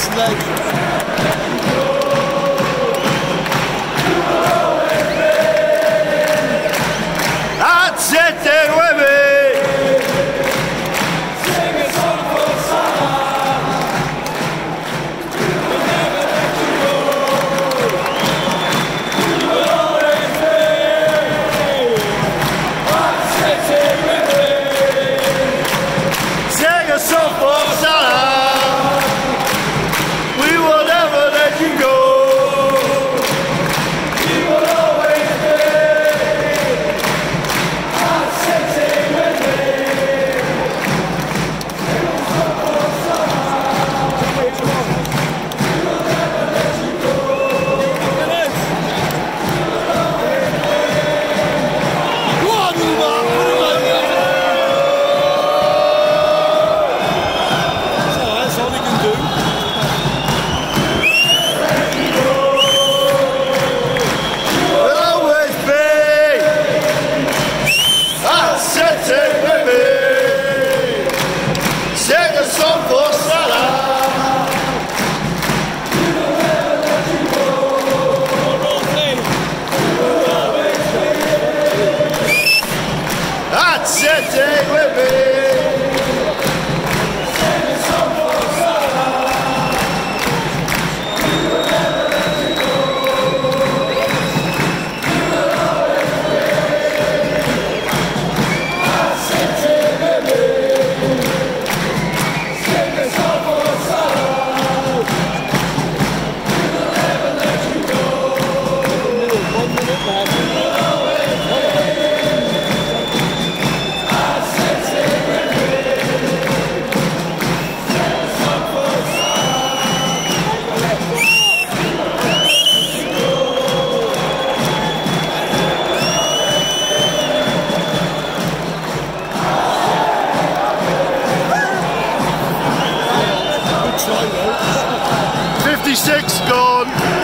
last leg Siete, bebê! six gone.